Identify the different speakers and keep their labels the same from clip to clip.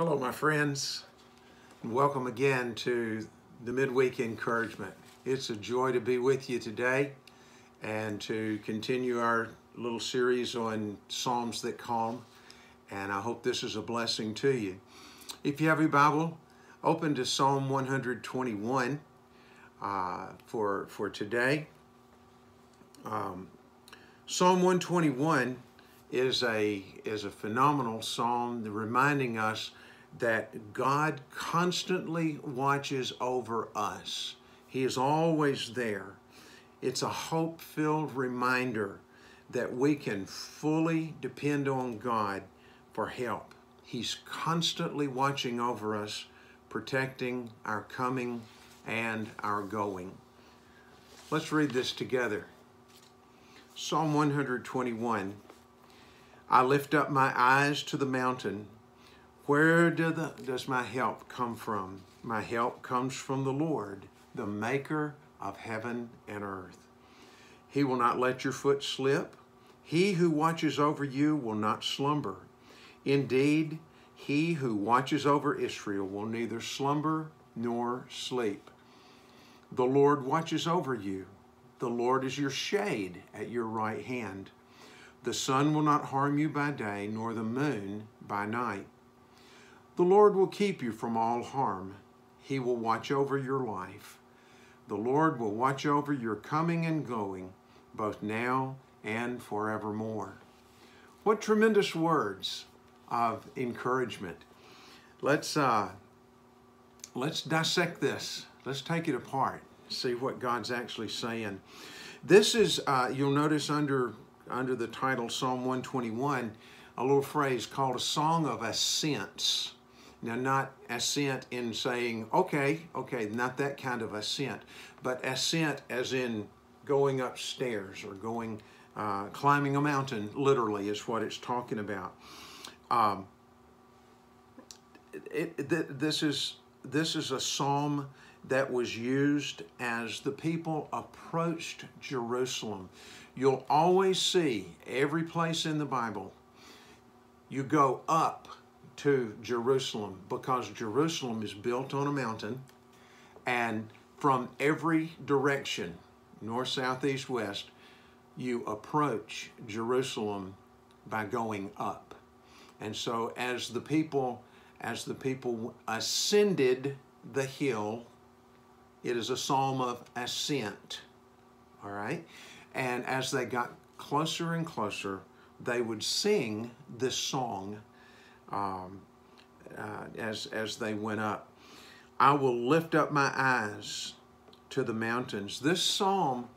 Speaker 1: Hello, my friends, and welcome again to the Midweek Encouragement. It's a joy to be with you today and to continue our little series on Psalms that calm. And I hope this is a blessing to you. If you have your Bible, open to Psalm 121 uh, for for today. Um, Psalm 121 is a is a phenomenal psalm reminding us that God constantly watches over us. He is always there. It's a hope-filled reminder that we can fully depend on God for help. He's constantly watching over us, protecting our coming and our going. Let's read this together. Psalm 121 I lift up my eyes to the mountain. Where do the, does my help come from? My help comes from the Lord, the maker of heaven and earth. He will not let your foot slip. He who watches over you will not slumber. Indeed, he who watches over Israel will neither slumber nor sleep. The Lord watches over you. The Lord is your shade at your right hand. The sun will not harm you by day, nor the moon by night. The Lord will keep you from all harm. He will watch over your life. The Lord will watch over your coming and going, both now and forevermore. What tremendous words of encouragement. Let's uh, let's dissect this. Let's take it apart. See what God's actually saying. This is uh, you'll notice under under the title Psalm 121, a little phrase called a song of ascents. Now, not assent in saying, okay, okay, not that kind of assent, but ascent as in going upstairs or going, uh, climbing a mountain, literally, is what it's talking about. Um, it, this is this is a psalm that was used as the people approached Jerusalem. You'll always see every place in the Bible, you go up to Jerusalem because Jerusalem is built on a mountain, and from every direction, north, south, east, west, you approach Jerusalem by going up. And so as the people as the people ascended the hill, it is a psalm of ascent. All right? And as they got closer and closer, they would sing this song um, uh, as, as they went up. I will lift up my eyes to the mountains. This psalm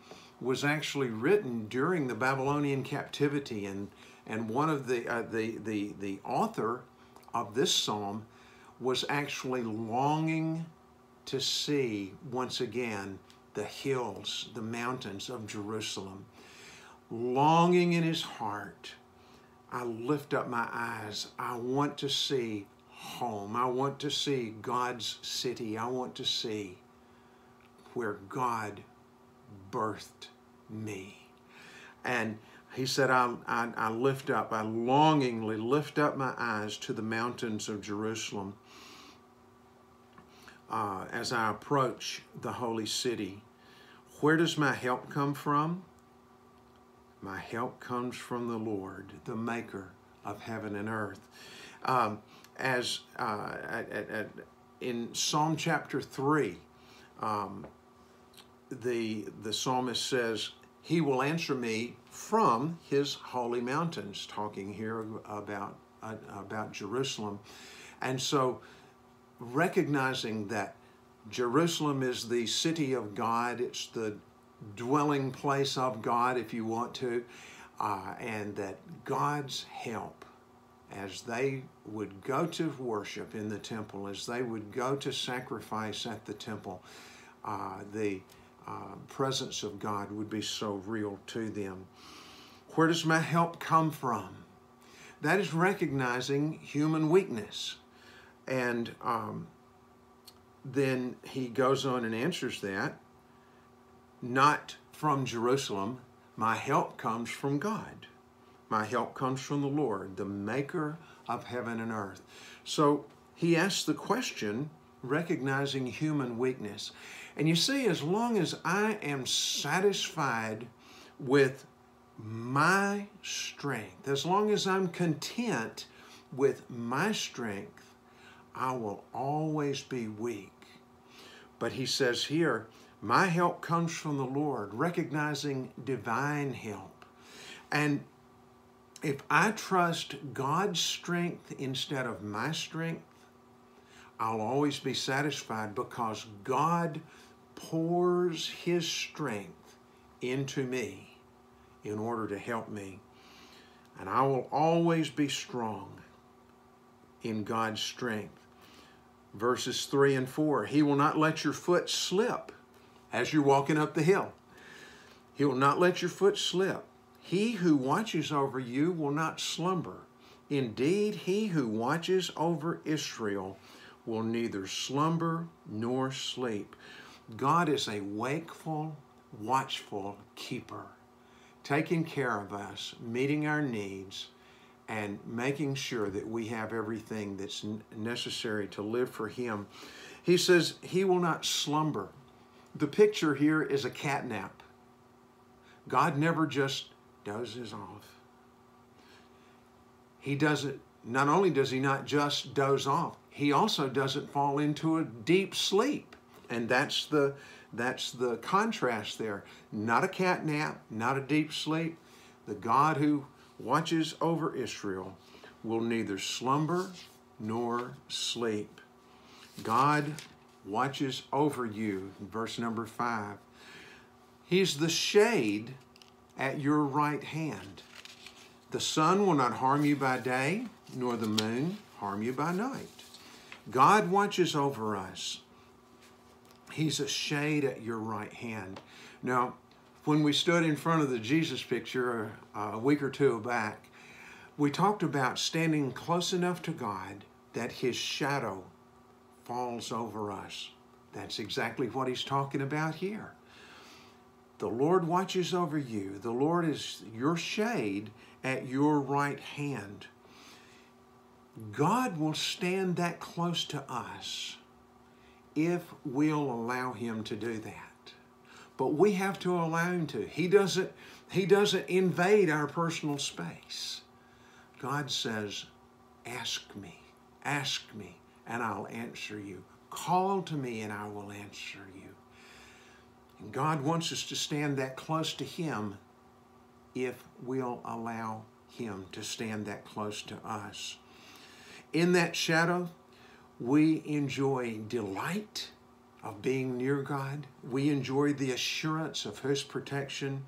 Speaker 1: was actually written during the Babylonian captivity, and, and one of the, uh, the, the, the author of this psalm was actually longing to see once again the hills, the mountains of Jerusalem. Longing in his heart, I lift up my eyes. I want to see home. I want to see God's city. I want to see where God birthed me. And he said, I, I, I, lift up, I longingly lift up my eyes to the mountains of Jerusalem uh, as I approach the holy city. Where does my help come from? My help comes from the Lord, the maker of heaven and earth. Um, as uh, at, at, in Psalm chapter 3, um, the, the psalmist says, He will answer me from His holy mountains, talking here about, uh, about Jerusalem. And so recognizing that Jerusalem is the city of God, it's the dwelling place of God, if you want to, uh, and that God's help as they would go to worship in the temple, as they would go to sacrifice at the temple, uh, the uh, presence of God would be so real to them. Where does my help come from? That is recognizing human weakness. And um, then he goes on and answers that not from Jerusalem. My help comes from God. My help comes from the Lord, the maker of heaven and earth. So he asks the question, recognizing human weakness. And you see, as long as I am satisfied with my strength, as long as I'm content with my strength, I will always be weak. But he says here, my help comes from the Lord, recognizing divine help. And if I trust God's strength instead of my strength, I'll always be satisfied because God pours His strength into me in order to help me. And I will always be strong in God's strength. Verses 3 and 4 He will not let your foot slip as you're walking up the hill. He will not let your foot slip. He who watches over you will not slumber. Indeed, he who watches over Israel will neither slumber nor sleep. God is a wakeful, watchful keeper, taking care of us, meeting our needs, and making sure that we have everything that's necessary to live for Him. He says He will not slumber. The picture here is a cat nap. God never just dozes off. He doesn't, not only does He not just doze off, He also doesn't fall into a deep sleep. And that's the that's the contrast there. Not a cat nap, not a deep sleep. The God who watches over Israel will neither slumber nor sleep. God watches over you. Verse number five. He's the shade at your right hand. The sun will not harm you by day, nor the moon harm you by night. God watches over us. He's a shade at your right hand. Now, when we stood in front of the Jesus picture uh, a week or two back, we talked about standing close enough to God that His shadow falls over us. That's exactly what He's talking about here. The Lord watches over you, the Lord is your shade at your right hand. God will stand that close to us if we'll allow him to do that. But we have to allow him to. He doesn't he doesn't invade our personal space. God says, "Ask me. Ask me, and I'll answer you. Call to me and I will answer you." And God wants us to stand that close to him if we'll allow him to stand that close to us. In that shadow, we enjoy delight of being near God. We enjoy the assurance of His protection.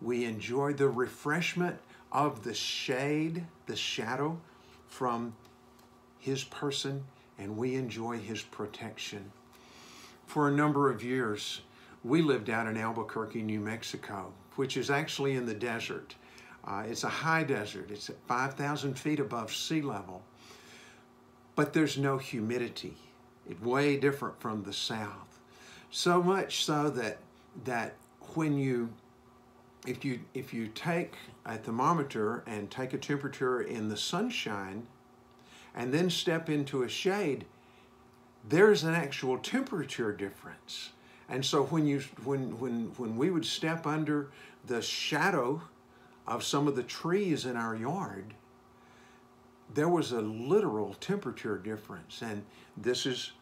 Speaker 1: We enjoy the refreshment of the shade, the shadow from His person, and we enjoy His protection. For a number of years, we lived out in Albuquerque, New Mexico, which is actually in the desert. Uh, it's a high desert, it's at 5,000 feet above sea level but there's no humidity. It's way different from the south. So much so that that when you if you if you take a thermometer and take a temperature in the sunshine and then step into a shade, there's an actual temperature difference. And so when you when when when we would step under the shadow of some of the trees in our yard, there was a literal temperature difference, and this is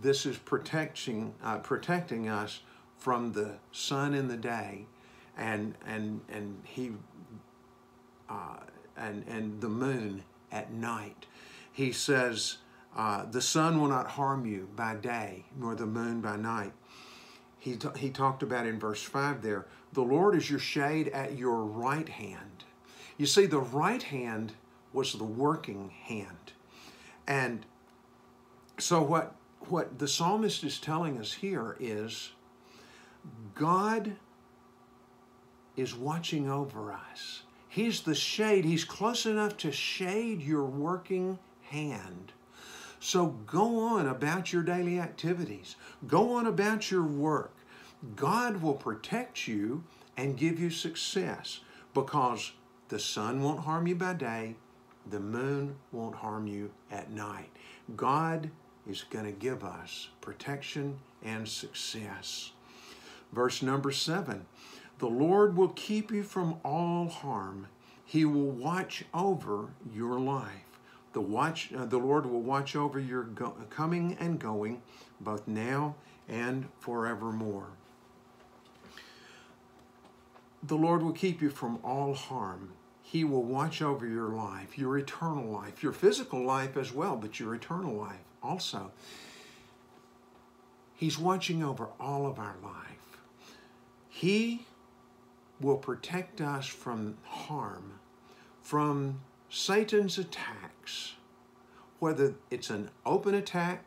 Speaker 1: this is protecting uh, protecting us from the sun in the day, and and and he uh, and and the moon at night. He says, uh, "The sun will not harm you by day, nor the moon by night." He he talked about in verse five there. The Lord is your shade at your right hand. You see, the right hand was the working hand. And so what what the psalmist is telling us here is God is watching over us. He's the shade. He's close enough to shade your working hand. So go on about your daily activities. Go on about your work. God will protect you and give you success because the sun won't harm you by day The moon won't harm you at night. God is going to give us protection and success. Verse number seven The Lord will keep you from all harm, He will watch over your life. The, watch, uh, the Lord will watch over your coming and going, both now and forevermore. The Lord will keep you from all harm. He will watch over your life, your eternal life, your physical life as well, but your eternal life also. He's watching over all of our life. He will protect us from harm, from Satan's attacks, whether it's an open attack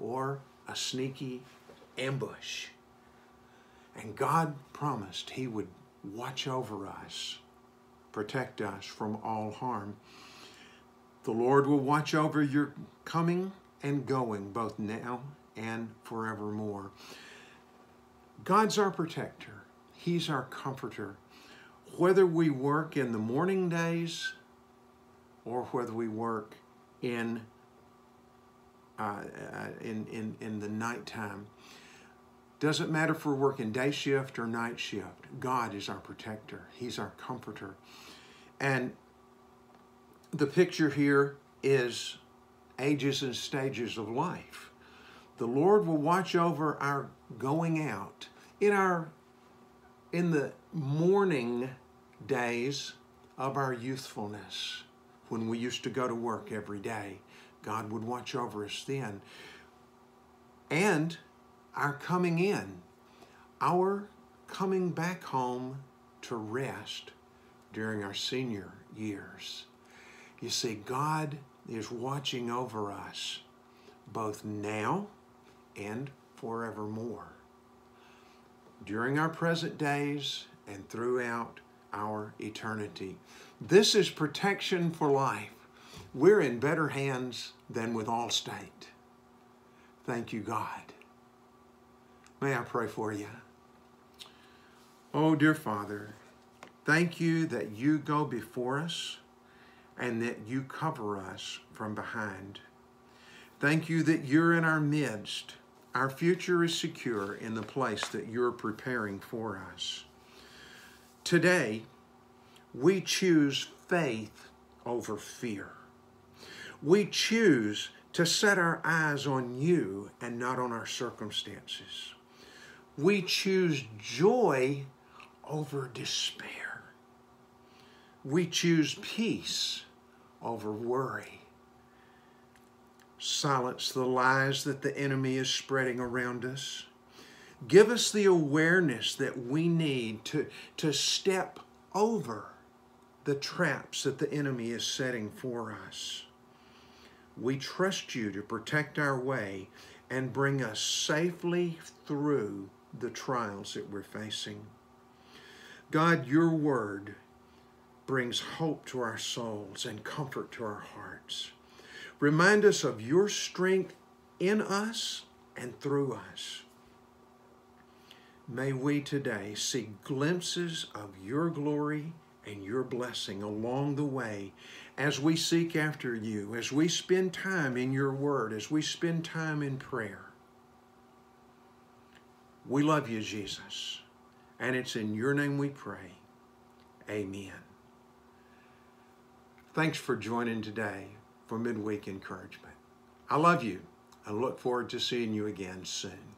Speaker 1: or a sneaky ambush. And God promised He would watch over us, protect us from all harm. The Lord will watch over your coming and going, both now and forevermore. God's our protector, He's our comforter. Whether we work in the morning days or whether we work in, uh, uh in, in, in the nighttime, doesn't matter if we're working day shift or night shift. God is our protector. He's our comforter. And the picture here is ages and stages of life. The Lord will watch over our going out in our in the morning days of our youthfulness when we used to go to work every day. God would watch over us then. And our coming in, our coming back home to rest during our senior years. You see, God is watching over us both now and forevermore. During our present days and throughout our eternity. This is protection for life. We're in better hands than with Allstate. Thank you, God. May I pray for you? Oh, dear Father, thank you that you go before us and that you cover us from behind. Thank you that you're in our midst. Our future is secure in the place that you're preparing for us. Today, we choose faith over fear. We choose to set our eyes on you and not on our circumstances we choose joy over despair. We choose peace over worry. Silence the lies that the enemy is spreading around us. Give us the awareness that we need to, to step over the traps that the enemy is setting for us. We trust you to protect our way and bring us safely through the trials that we're facing. God, your word brings hope to our souls and comfort to our hearts. Remind us of your strength in us and through us. May we today see glimpses of your glory and your blessing along the way as we seek after you, as we spend time in your word, as we spend time in prayer. We love you, Jesus. And it's in your name we pray. Amen. Thanks for joining today for Midweek Encouragement. I love you and look forward to seeing you again soon.